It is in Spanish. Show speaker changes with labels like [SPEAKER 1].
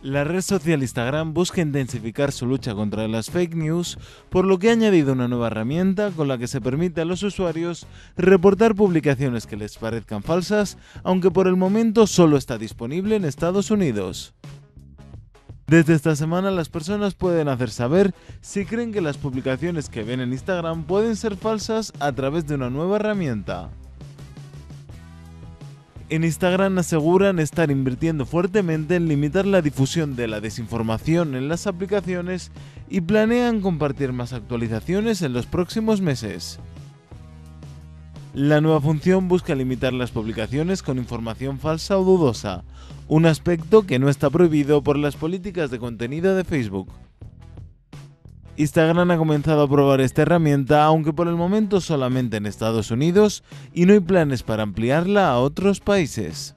[SPEAKER 1] La red social Instagram busca intensificar su lucha contra las fake news, por lo que ha añadido una nueva herramienta con la que se permite a los usuarios reportar publicaciones que les parezcan falsas, aunque por el momento solo está disponible en Estados Unidos. Desde esta semana las personas pueden hacer saber si creen que las publicaciones que ven en Instagram pueden ser falsas a través de una nueva herramienta. En Instagram aseguran estar invirtiendo fuertemente en limitar la difusión de la desinformación en las aplicaciones y planean compartir más actualizaciones en los próximos meses. La nueva función busca limitar las publicaciones con información falsa o dudosa, un aspecto que no está prohibido por las políticas de contenido de Facebook. Instagram ha comenzado a probar esta herramienta, aunque por el momento solamente en Estados Unidos, y no hay planes para ampliarla a otros países.